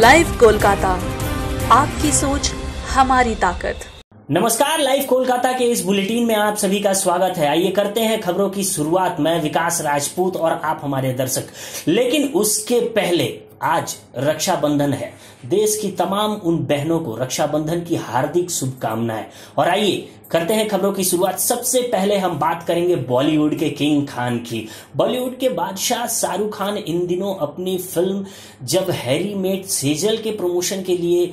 Live Kolkata आपकी सोच हमारी ताकत नमस्कार लाइव कोलकाता के इस बुलेटिन में आप सभी का स्वागत है आइए करते हैं खबरों की शुरुआत मैं विकास राजपूत और आप हमारे दर्शक लेकिन उसके पहले आज रक्षाबंधन है देश की तमाम उन बहनों को रक्षाबंधन की हार्दिक शुभकामनाएं और आइए करते हैं खबरों की शुरुआत सबसे पहले हम बात करेंगे बॉलीवुड के किंग खान की बॉलीवुड के बादशाह शाहरुख खान इन दिनों अपनी फिल्म जब हैरी मेट सेजल के प्रमोशन के लिए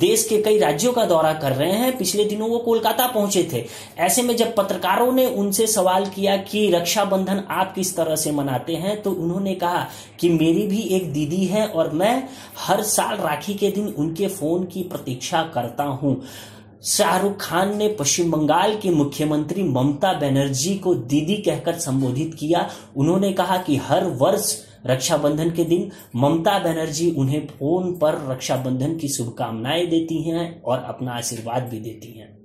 देश के कई राज्यों का दौरा कर रहे हैं पिछले दिनों वो कोलकाता पहुंचे थे ऐसे में जब पत्रकारों ने उनसे सवाल किया कि रक्षाबंधन आप किस तरह से मनाते हैं तो उन्होंने कहा कि मेरी भी एक दीदी है और मैं हर साल राखी के दिन उनके फोन की प्रतीक्षा करता हूं शाहरुख खान ने पश्चिम बंगाल की मुख्यमंत्री ममता बनर्जी को दीदी कहकर संबोधित किया उन्होंने कहा कि हर वर्ष रक्षाबंधन के दिन ममता बनर्जी उन्हें फोन पर रक्षाबंधन की शुभकामनाएं देती हैं और अपना आशीर्वाद भी देती हैं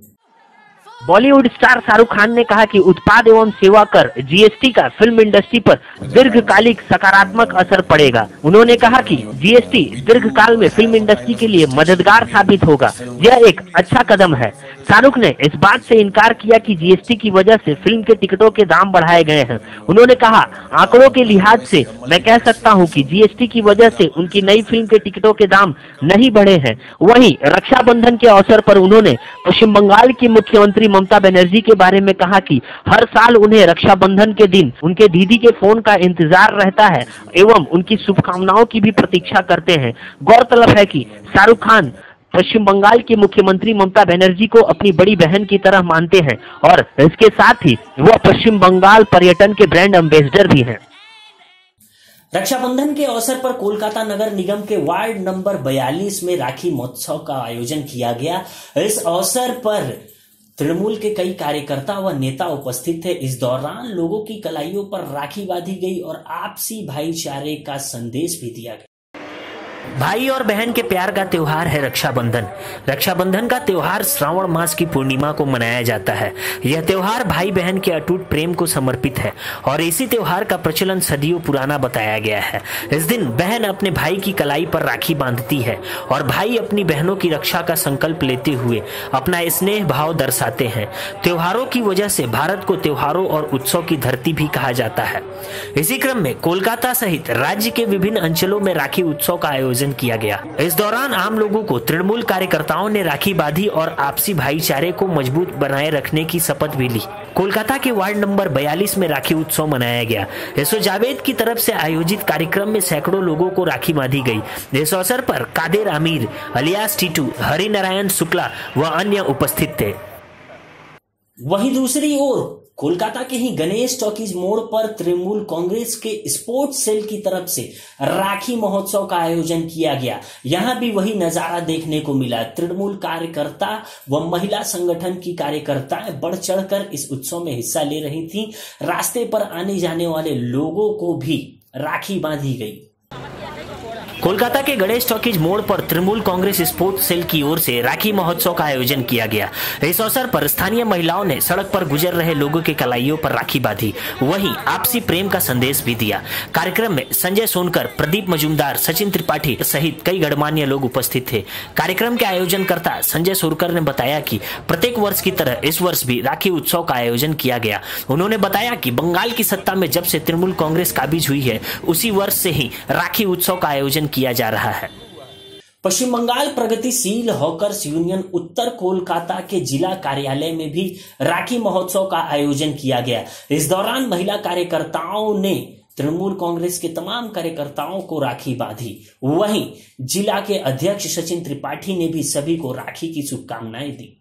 बॉलीवुड स्टार शाहरुख खान ने कहा कि उत्पाद एवं सेवा कर जीएसटी का फिल्म इंडस्ट्री पर दीर्घकालिक सकारात्मक असर पड़ेगा उन्होंने कहा कि जीएसटी दीर्घकाल में फिल्म इंडस्ट्री के लिए मददगार साबित होगा यह एक अच्छा कदम है शाहरुख ने इस बात से इनकार किया कि जीएसटी की वजह से फिल्म के टिकटों के दाम बढ़ाए गए हैं उन्होंने कहा आंकड़ों के लिहाज से मैं कह सकता हूं कि जीएसटी की वजह से उनकी नई फिल्म के टिकटों के दाम नहीं बढ़े हैं वहीं रक्षाबंधन के अवसर पर उन्होंने पश्चिम बंगाल की मुख्यमंत्री मुख्यमंत्री ममता बनर्जी के बारे में कहा कि हर साल उन्हें रक्षाबंधन के दिन उनके दीदी के फोन का इंतजार रहता है एवं उनकी शुभकामनाओं की भी प्रतीक्षा करते हैं गौरतलब है कि शाहरुख खान पश्चिम बंगाल के मुख्यमंत्री ममता बनर्जी को अपनी बड़ी बहन की तरह मानते हैं और इसके साथ ही वह पश्चिम बंगाल पर्यटन के ब्रांड एम्बेसडर भी हैं रक्षाबंधन के अवसर पर कोलकाता नगर निगम के वार्ड नंबर 42 में राखी महोत्सव का आयोजन किया गया इस अवसर पर तृणमूल के कई कार्यकर्ता व नेता उपस्थित थे इस दौरान लोगों की कलाइयों पर राखी बांधी गई और आपसी भाईचारे का संदेश भी दिया गया भाई और बहन के प्यार का त्यौहार है रक्षाबंधन रक्षाबंधन का त्यौहार श्रावण मास की पूर्णिमा को मनाया जाता है यह त्योहार भाई बहन के अटूट प्रेम को समर्पित है और इसी त्यौहार का प्रचलन सदियों पुराना बताया गया है इस दिन बहन अपने भाई की कलाई पर राखी बांधती है और भाई अपनी बहनों की रक्षा का संकल्प लेते हुए अपना स्नेह भाव दर्शाते हैं त्योहारों की वजह से भारत को त्योहारों और उत्सव की धरती भी कहा जाता है इसी क्रम में कोलकाता सहित राज्य के विभिन्न अंचलों में राखी उत्सव का आयोजन आयोजन किया गया इस दौरान आम लोगों को तृणमूल कार्यकर्ताओं ने राखी बांधी और आपसी भाईचारे को मजबूत बनाए रखने की शपथ भी ली कोलकाता के वार्ड नंबर 42 में राखी उत्सव मनाया गया यसो जावेद की तरफ से आयोजित कार्यक्रम में सैकड़ों लोगों को राखी बांधी गई इस अवसर पर कादिर आमिर अलियास टीटू हरिनारायण शुक्ला व अन्य उपस्थित थे वहीं दूसरी ओर कोलकाता के ही गणेश चौकीज मोड़ पर तृणमूल कांग्रेस के स्पोर्ट्स सेल की तरफ से राखी महोत्सव का आयोजन किया गया यहां भी वही नजारा देखने को मिला तृणमूल कार्यकर्ता व महिला संगठन की कार्यकर्ताएं बढ़ चढ़कर इस उत्सव में हिस्सा ले रही थीं रास्ते पर आने जाने वाले लोगों को भी राखी बांधी गई कोलकाता के गणेश चौकीज मोड़ पर तृणमूल कांग्रेस स्पोर्ट्स सेल की ओर से राखी महोत्सव का आयोजन किया गया इस अवसर पर स्थानीय महिलाओं ने सड़क पर गुजर रहे लोगों के कलाइयों पर राखी बांधी वहीं आपसी प्रेम का संदेश भी दिया कार्यक्रम में संजय सोनकर प्रदीप मजुमदार सचिन त्रिपाठी सहित कई गणमान्य लोग उपस्थित थे कार्यक्रम के आयोजनकर्ता संजय सोनकर ने बताया की प्रत्येक वर्ष की तरह इस वर्ष भी राखी उत्सव का आयोजन किया गया उन्होंने बताया की बंगाल की सत्ता में जब से तृणमूल कांग्रेस काबिज हुई है उसी वर्ष से ही राखी उत्सव का आयोजन किया जा रहा है पश्चिम बंगाल प्रगतिशील हॉकर्स यूनियन उत्तर कोलकाता के जिला कार्यालय में भी राखी महोत्सव का आयोजन किया गया इस दौरान महिला कार्यकर्ताओं ने तृणमूल कांग्रेस के तमाम कार्यकर्ताओं को राखी बांधी वहीं जिला के अध्यक्ष सचिन त्रिपाठी ने भी सभी को राखी की शुभकामनाएं दी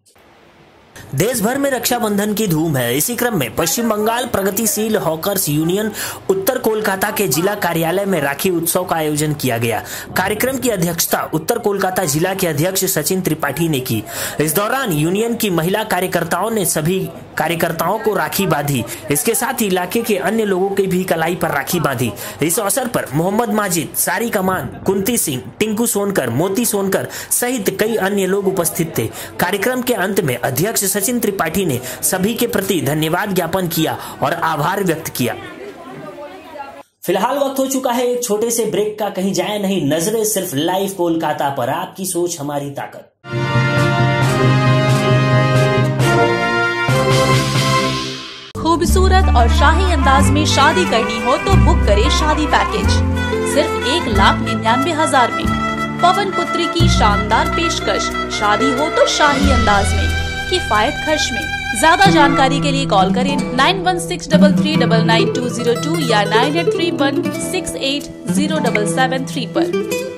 देश भर में रक्षाबंधन की धूम है इसी क्रम में पश्चिम बंगाल प्रगतिशील हॉकर्स यूनियन उत्तर कोलकाता के जिला कार्यालय में राखी उत्सव का आयोजन किया गया कार्यक्रम की अध्यक्षता उत्तर कोलकाता जिला के अध्यक्ष सचिन त्रिपाठी ने की इस दौरान यूनियन की महिला कार्यकर्ताओं ने सभी कार्यकर्ताओं को राखी बांधी इसके साथ ही इलाके के अन्य लोगों की भी कलाई पर राखी बांधी इस अवसर पर मोहम्मद माजिद सारी कमान कुंती सिंह टिंकू सोनकर मोती सोनकर सहित कई अन्य लोग उपस्थित थे कार्यक्रम के अंत में अध्यक्ष सचिन त्रिपाठी ने सभी के प्रति धन्यवाद ज्ञापन किया और आभार व्यक्त किया फिलहाल वक्त हो चुका है एक छोटे से ब्रेक का कहीं जाए नहीं नजरें सिर्फ लाइव कोलकाता पर आपकी सोच हमारी ताकत खूबसूरत और शाही अंदाज में शादी करनी हो तो बुक करें शादी पैकेज सिर्फ एक लाख निन्यानवे हजार में पवन पुत्री की शानदार पेशकश शादी हो तो शाही अंदाज में किफायत खर्च में ज्यादा जानकारी के लिए कॉल करें nine one six double three double nine two zero two या nine eight three one six eight zero double seven three आरोप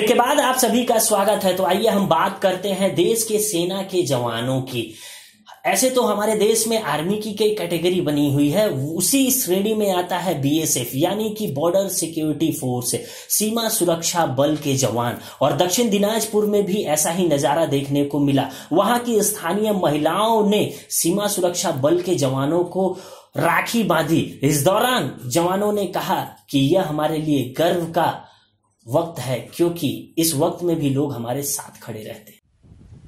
ब्रेक के बाद आप सभी का स्वागत है तो आइए हम बात करते हैं देश के सेना के जवानों की ऐसे तो हमारे देश में आर्मी की कई कैटेगरी बनी हुई है उसी श्रेणी में आता है बीएसएफ यानी कि बॉर्डर सिक्योरिटी फोर्स सीमा सुरक्षा बल के जवान और दक्षिण दिनाजपुर में भी ऐसा ही नजारा देखने को मिला वहां की स्थानीय महिलाओं ने सीमा सुरक्षा बल के जवानों को राखी बांधी इस दौरान जवानों ने कहा कि यह हमारे लिए गर्व का वक्त है क्योंकि इस वक्त में भी लोग हमारे साथ खड़े रहते हैं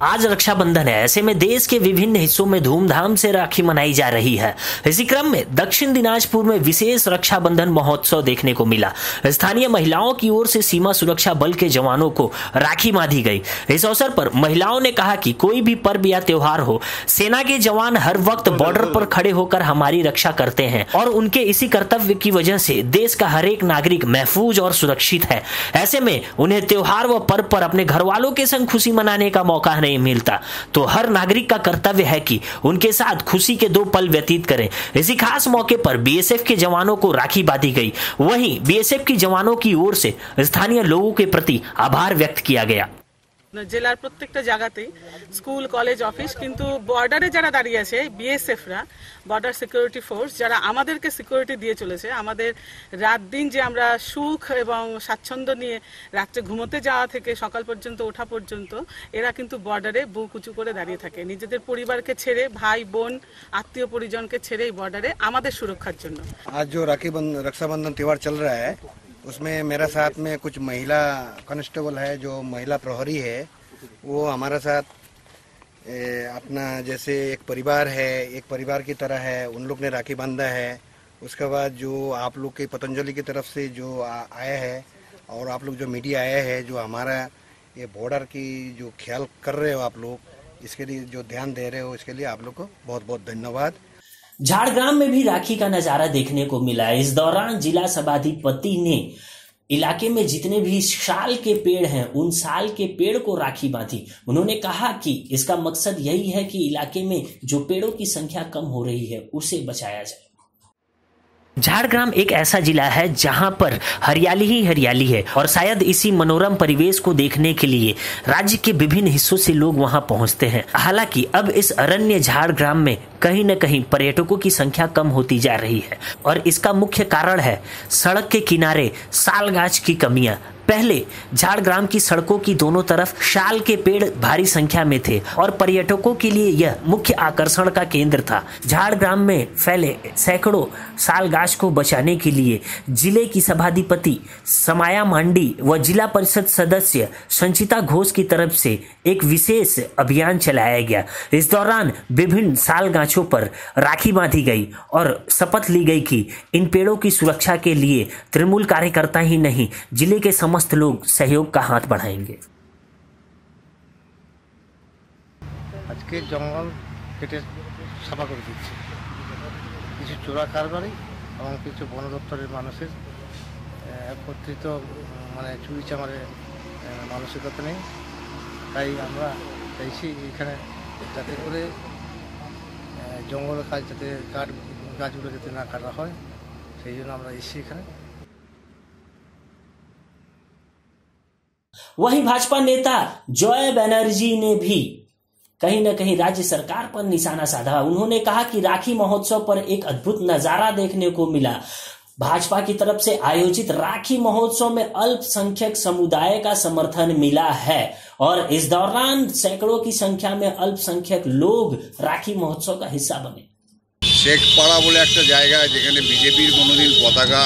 आज रक्षाबंधन है ऐसे में देश के विभिन्न हिस्सों में धूमधाम से राखी मनाई जा रही है इसी क्रम में दक्षिण दिनाजपुर में विशेष रक्षाबंधन महोत्सव देखने को मिला स्थानीय महिलाओं की ओर से सीमा सुरक्षा बल के जवानों को राखी बांधी गई इस अवसर पर महिलाओं ने कहा कि कोई भी पर्व या त्योहार हो सेना के जवान हर वक्त बॉर्डर पर खड़े होकर हमारी रक्षा करते हैं और उनके इसी कर्तव्य की वजह से देश का हरेक नागरिक महफूज और सुरक्षित है ऐसे में उन्हें त्योहार व पर्व पर अपने घर वालों के संग खुशी मनाने का मौका नहीं नहीं मिलता तो हर नागरिक का कर्तव्य है कि उनके साथ खुशी के दो पल व्यतीत करें इसी खास मौके पर बीएसएफ के जवानों को राखी बांधी गई वहीं बीएसएफ के जवानों की ओर से स्थानीय लोगों के प्रति आभार व्यक्त किया गया জেলার প্রত্যেকটা জায়গাতেই স্কুল কলেজ অফিস কিন্তু বর্ডারে যারা দাঁড়িয়ে আছে বিএসএফরা বর্ডার সিকিউরিটি ফোর্স যারা আমাদেরকে সিকিউরিটি দিয়ে চলেছে আমাদের রাত দিন যে আমরা সুখ এবং স্বাচ্ছন্দ্য নিয়ে রাত্রে ঘুমোতে যাওয়া থেকে সকাল পর্যন্ত ওঠা পর্যন্ত এরা কিন্তু বর্ডারে বুক উঁচু করে দাঁড়িয়ে থাকে নিজেদের পরিবারকে ছেড়ে ভাই বোন আত্মীয় পরিজনকে ছেড়ে এই বর্ডারে আমাদের সুরক্ষার জন্য আজ রাখি রক্ষাবন্ধন তিওয়ার চল রা হ্যাঁ उसमें मेरा साथ में कुछ महिला कांस्टेबल है जो महिला प्रहरी है वो हमारा साथ ए, अपना जैसे एक परिवार है एक परिवार की तरह है उन लोग ने राखी बांधा है उसके बाद जो आप लोग के पतंजलि की तरफ से जो आया है और आप लोग जो मीडिया आया है जो हमारा ये बॉर्डर की जो ख्याल कर रहे हो आप लोग इसके लिए जो ध्यान दे रहे हो इसके लिए आप लोग को बहुत बहुत धन्यवाद झाड़ग्राम में भी राखी का नजारा देखने को मिला इस दौरान जिला सभाधिपति ने इलाके में जितने भी साल के पेड़ हैं उन साल के पेड़ को राखी बांधी उन्होंने कहा कि इसका मकसद यही है कि इलाके में जो पेड़ों की संख्या कम हो रही है उसे बचाया जाए झाड़ग्राम एक ऐसा जिला है जहां पर हरियाली ही हरियाली है और शायद इसी मनोरम परिवेश को देखने के लिए राज्य के विभिन्न हिस्सों से लोग वहां पहुंचते हैं हालांकि अब इस अरण्य झाड़ग्राम में कहीं न कहीं पर्यटकों की संख्या कम होती जा रही है और इसका मुख्य कारण है सड़क के किनारे साल गाछ की कमियां पहले झाड़ग्राम की सड़कों की दोनों तरफ शाल के पेड़ भारी संख्या में थे और पर्यटकों के लिए यह मुख्य आकर्षण का केंद्र था झाड़ग्राम में फैले सैकड़ों गाछ को बचाने के लिए जिले की सभाधिपति समाया मांडी व जिला परिषद सदस्य संचिता घोष की तरफ से एक विशेष अभियान चलाया गया इस दौरान विभिन्न साल गाछों पर राखी बांधी गई और शपथ ली गई कि इन पेड़ों की सुरक्षा के लिए तृणमूल कार्यकर्ता ही नहीं जिले के सम समस्त लोग सहयोग का हाथ बढ़ाएंगे আজকে জঙ্গল কেটে সাফা করে দিচ্ছে কিছু চোরা কারবারি এবং কিছু বন দপ্তরের মানুষের আহ, একত্রিত উম, মানে চুরি চামারে আহ, মানসিকতা নেই তাই আমরা চাইছি এখানে যাতে করে আহ, জঙ্গলের কাজ যাতে কাঠ গাছগুলো যাতে না কাটা হয় সেই জন্য আমরা এসেছি এখানে वहीं भाजपा नेता जॉय बनर्जी ने भी कहीं न कहीं राज्य सरकार पर निशाना साधा उन्होंने कहा कि राखी महोत्सव पर एक अद्भुत नजारा देखने को मिला भाजपा की तरफ से आयोजित राखी महोत्सव में अल्पसंख्यक समुदाय का समर्थन मिला है और इस दौरान सैकड़ों की संख्या में अल्पसंख्यक लोग राखी महोत्सव का हिस्सा बने শেখপাড়া বলে একটা জায়গা যেখানে বিজেপির কোনোদিন পতাকা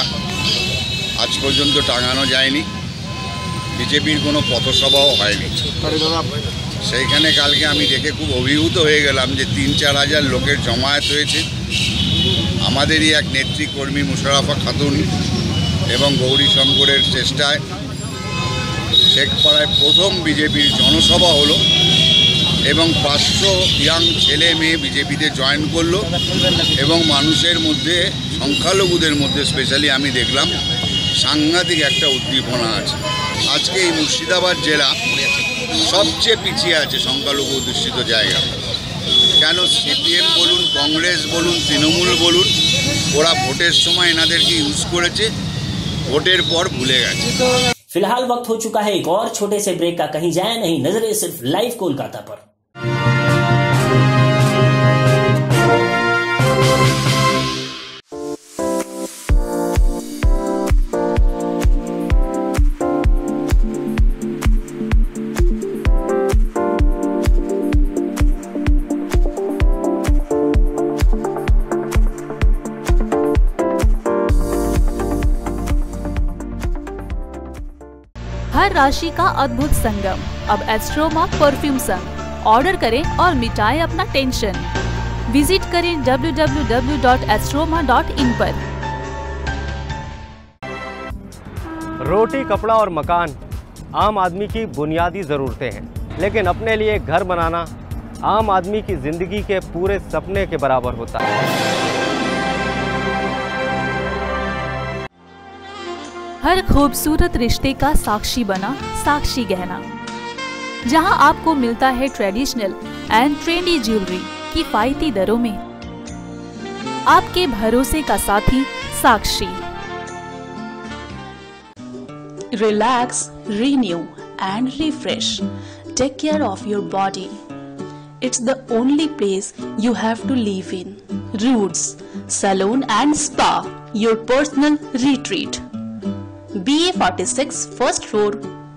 আজ পর্যন্ত টাঙানো যায়নি বিজেপির কোনো পথসভাও হয়নি সেইখানে কালকে আমি দেখে খুব অভিভূত হয়ে গেলাম যে তিন চার হাজার লোকের জমায়েত হয়েছে আমাদেরই এক নেত্রী কর্মী মুশারাফা খাতুন এবং গৌরী শঙ্করের চেষ্টায় শেখপাড়ায় প্রথম বিজেপির জনসভা হলো এবং পাঁচশো ইয়াং ছেলে মেয়ে বিজেপিতে জয়েন করলো এবং মানুষের মধ্যে সংখ্যালঘুদের মধ্যে স্পেশালি আমি দেখলাম সাংঘাতিক একটা উদ্দীপনা আছে আজকে এই মুর্শিদাবাদ জেলা সবচেয়ে পিছিয়ে আছে সংখ্যালঘু অধ্যুষিত জায়গা কেন সিপিএম বলুন কংগ্রেস বলুন তৃণমূল বলুন ওরা ভোটের সময় এনাদেরকে ইউজ করেছে ভোটের পর ভুলে গেছে फिलहाल वक्त हो चुका है एक और छोटे से ब्रेक का कहीं जाए नहीं नजरे सिर्फ लाइव कोलकाता पर काशी का अद्भुत संगम अब एस्ट्रोमा परफ्यूम संग ऑर्डर करें और मिटाएं अपना टेंशन विजिट करें www.astroma.in पर रोटी कपड़ा और मकान आम आदमी की बुनियादी ज़रूरतें हैं लेकिन अपने लिए घर बनाना आम आदमी की ज़िंदगी के पूरे सपने के बराबर होता है हर खूबसूरत रिश्ते का साक्षी बना साक्षी गहना जहां आपको मिलता है ट्रेडिशनल एंड ट्रेंडी ज्वेलरी की फायती दरों में आपके भरोसे का साथी Sakshi relax renew and refresh take care of your body it's the only place you have to live in Roots salon and spa your personal retreat BA 46, first floor,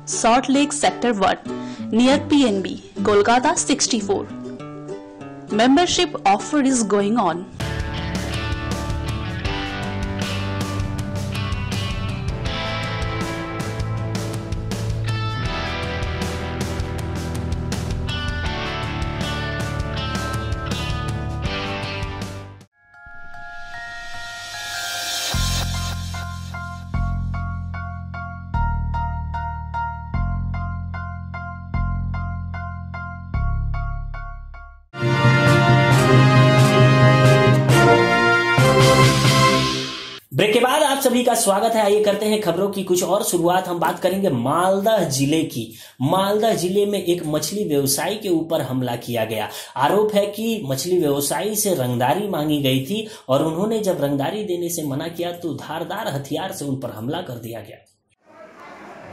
Salt Lake Sector 1, near PNB, Kolkata 64. Membership offer is going on. सभी का स्वागत है आइए करते हैं खबरों की कुछ और शुरुआत हम बात करेंगे मालदा जिले की मालदा जिले में एक मछली व्यवसायी के ऊपर हमला किया गया आरोप है कि मछली व्यवसायी से रंगदारी मांगी गई थी और उन्होंने जब रंगदारी देने से मना किया तो धारदार हथियार से उन पर हमला कर दिया गया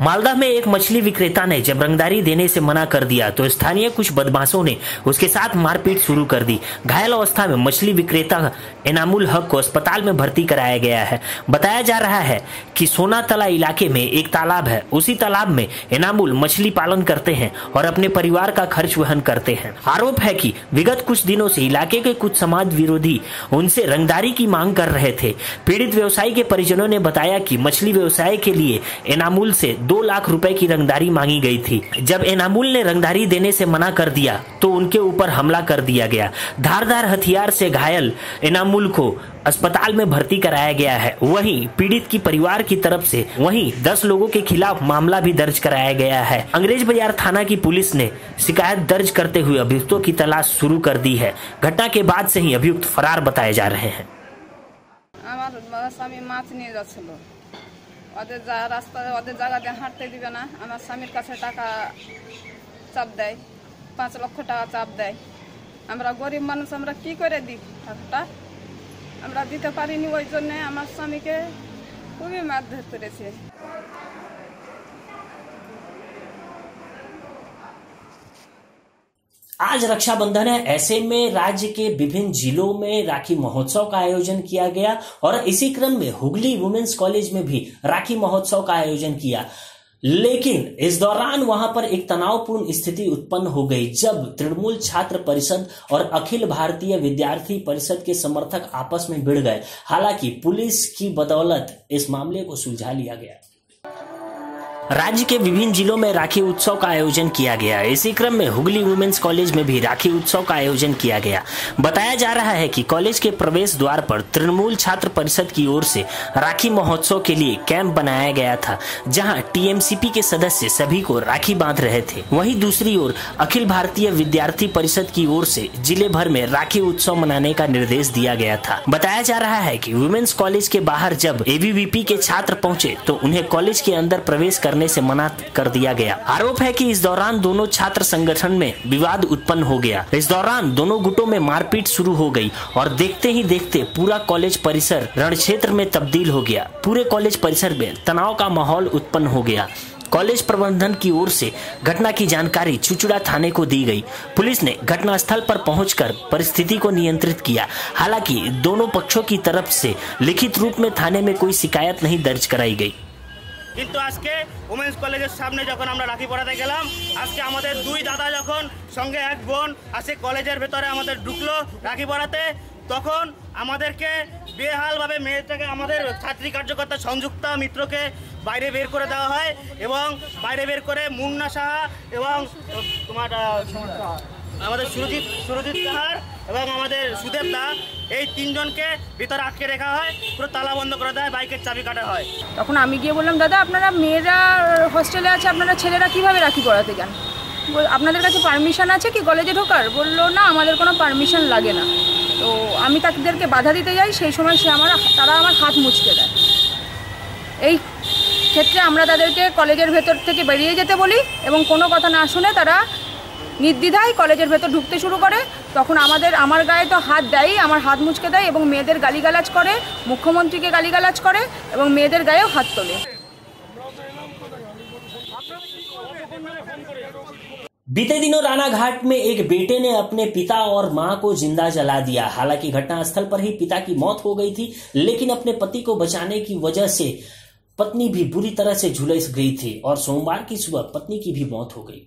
मालदा में एक मछली विक्रेता ने जब रंगदारी देने से मना कर दिया तो स्थानीय कुछ बदमाशों ने उसके साथ मारपीट शुरू कर दी घायल अवस्था में मछली विक्रेता इनामुल हक को अस्पताल में भर्ती कराया गया है बताया जा रहा है कि सोनातला इलाके में एक तालाब है उसी तालाब में इनामुल मछली पालन करते हैं और अपने परिवार का खर्च वहन करते हैं आरोप है की विगत कुछ दिनों से इलाके के कुछ समाज विरोधी उनसे रंगदारी की मांग कर रहे थे पीड़ित व्यवसायी के परिजनों ने बताया की मछली व्यवसाय के लिए इनामुल से दो लाख रुपए की रंगदारी मांगी गई थी जब एनामुल ने रंगदारी देने से मना कर दिया तो उनके ऊपर हमला कर दिया गया धारदार हथियार से घायल एनामुल को अस्पताल में भर्ती कराया गया है वहीं पीड़ित की परिवार की तरफ से वहीं दस लोगों के खिलाफ मामला भी दर्ज कराया गया है अंग्रेज बाजार थाना की पुलिस ने शिकायत दर्ज करते हुए अभियुक्तों की तलाश शुरू कर दी है घटना के बाद से ही अभियुक्त फरार बताए जा रहे हैं ওদের যা রাস্তা ওদের জায়গাতে হাঁটতে দিবে না আমার স্বামীর কাছে টাকা চাপ দেয় পাঁচ লক্ষ টাকা চাপ দেয় আমরা গরিব মানুষ আমরা কি করে দিই টাকাটা আমরা দিতে পারিনি ওই জন্যে আমার স্বামীকে খুবই মারধর করেছে आज रक्षाबंधन है ऐसे में राज्य के विभिन्न जिलों में राखी महोत्सव का आयोजन किया गया और इसी क्रम में हुगली वुमेन्स कॉलेज में भी राखी महोत्सव का आयोजन किया लेकिन इस दौरान वहां पर एक तनावपूर्ण स्थिति उत्पन्न हो गई जब तृणमूल छात्र परिषद और अखिल भारतीय विद्यार्थी परिषद के समर्थक आपस में भिड़ गए हालांकि पुलिस की बदौलत इस मामले को सुलझा लिया गया राज्य के विभिन्न जिलों में राखी उत्सव का आयोजन किया गया इसी क्रम में हुगली वुमेन्स कॉलेज में भी राखी उत्सव का आयोजन किया गया बताया जा रहा है कि कॉलेज के प्रवेश द्वार पर तृणमूल छात्र परिषद की ओर से राखी महोत्सव के लिए कैंप बनाया गया था जहां टीएमसीपी के सदस्य सभी को राखी बांध रहे थे वही दूसरी ओर अखिल भारतीय विद्यार्थी परिषद की ओर से जिले भर में राखी उत्सव मनाने का निर्देश दिया गया था बताया जा रहा है की वुमेन्स कॉलेज के बाहर जब एबीवीपी के छात्र पहुँचे तो उन्हें कॉलेज के अंदर प्रवेश करने करने से मना कर दिया गया आरोप है कि इस दौरान दोनों छात्र संगठन में विवाद उत्पन्न हो गया इस दौरान दोनों गुटों में मारपीट शुरू हो गई और देखते ही देखते पूरा कॉलेज परिसर रण क्षेत्र में तब्दील हो गया पूरे कॉलेज परिसर में तनाव का माहौल उत्पन्न हो गया कॉलेज प्रबंधन की ओर से घटना की जानकारी चुचुड़ा थाने को दी गई पुलिस ने घटनास्थल पर पहुंचकर परिस्थिति को नियंत्रित किया हालांकि दोनों पक्षों की तरफ से लिखित रूप में थाने में कोई शिकायत नहीं दर्ज कराई गई কিন্তু আজকে ওমেন্স কলেজের সামনে যখন আমরা রাখি পড়াতে গেলাম আজকে আমাদের দুই দাদা যখন সঙ্গে এক বোন আসে কলেজের ভেতরে আমাদের ঢুকলো রাখি পড়াতে তখন আমাদেরকে বেহালভাবে মেয়েটাকে আমাদের ছাত্রী কার্যকর্তা সংযুক্ত মিত্রকে বাইরে বের করে দেওয়া হয় এবং বাইরে বের করে মুন্না সাহা এবং তোমার আমাদের সুরজিৎ সুরজিৎ সাহার এবং আমাদের সুদেব দা এই তিনজনকে ভিতরে আটকে রেখা হয় পুরো তালা বন্ধ করে দেয় বাইকের চাবি কাটা হয় তখন আমি গিয়ে বললাম দাদা আপনারা মেয়েরা হোস্টেলে আছে আপনারা ছেলেরা কিভাবে রাখি পড়াতে যান আপনাদের কাছে পারমিশন আছে কি কলেজে ঢোকার বললো না আমাদের কোনো পারমিশন লাগে না তো আমি তাদেরকে বাধা দিতে যাই সেই সময় সে আমার তারা আমার হাত মুচকে দেয় এই ক্ষেত্রে আমরা তাদেরকে কলেজের ভেতর থেকে বেরিয়ে যেতে বলি এবং কোনো কথা না শুনে তারা নির্দ্বিধায় কলেজের ভেতর ঢুকতে শুরু করে তখন আমাদের আমার গায়ে তো হাত দেয় আমার হাত মুচকে দেয় এবং মেয়েদের গালিগালাজ করে মুখ্যমন্ত্রীকে গালিগালাজ করে এবং মেয়েদের গায়েও হাত তোলে बीते दिनों रानाघाट में एक बेटे ने अपने पिता और मां को जिंदा जला दिया हालांकि घटनास्थल पर ही पिता की मौत हो गई थी लेकिन अपने पति को बचाने की वजह से पत्नी भी बुरी तरह से झुलस गई थी और सोमवार की सुबह पत्नी की भी मौत हो गई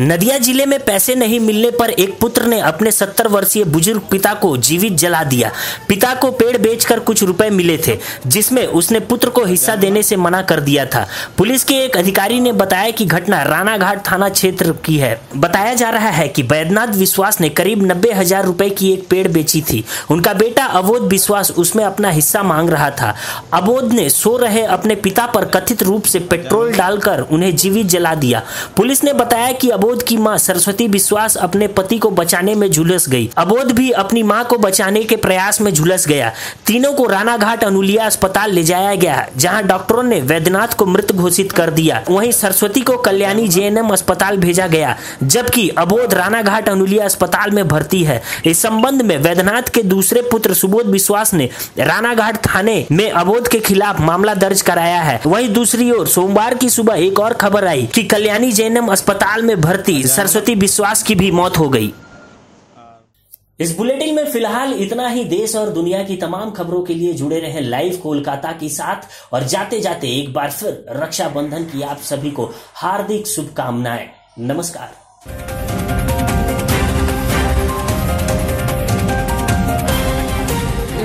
नदिया जिले में पैसे नहीं मिलने पर एक पुत्र ने अपने सत्तर वर्षीय बुजुर्ग पिता को जीवित जला दिया पिता को पेड़ बेचकर कुछ रुपए मिले थे जिसमें उसने पुत्र को हिस्सा देने से मना कर दिया था पुलिस के एक अधिकारी ने बताया कि घटना रानाघाट थाना क्षेत्र की है बताया जा रहा है कि बैद्यनाथ विश्वास ने करीब नब्बे हजार की एक पेड़ बेची थी उनका बेटा अबोध विश्वास उसमें अपना हिस्सा मांग रहा था अबोध ने सो रहे अपने पिता पर कथित रूप से पेट्रोल डालकर उन्हें जीवित जला दिया पुलिस ने बताया कि अबोध की माँ सरस्वती विश्वास अपने पति को बचाने में झुलस गई अबोध भी अपनी माँ को बचाने के प्रयास में झुलस गया तीनों को रानाघाट अनुलिया अस्पताल ले जाया गया जहाँ डॉक्टरों ने वैद्यनाथ को मृत घोषित कर दिया वहीं सरस्वती को कल्याणी जे अस्पताल भेजा गया जबकि अबोध रानाघाट अनुलिया अस्पताल में भर्ती है इस संबंध में वैद्यनाथ के दूसरे पुत्र सुबोध विश्वास ने रानाघाट थाने में अबोध के खिलाफ मामला दर्ज कराया है वहीं दूसरी ओर सोमवार की सुबह एक और खबर आई कि कल्याणी जैनम अस्पताल में में भर्ती सरस्वती विश्वास की भी मौत हो गई इस बुलेटिन में फिलहाल इतना ही देश और दुनिया की तमाम खबरों के लिए जुड़े रहे लाइव कोलकाता के साथ और जाते जाते एक बार फिर रक्षाबंधन की आप सभी को हार्दिक शुभकामनाएं नमस्कार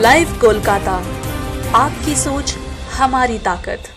लाइव कोलकाता आपकी सोच हमारी ताकत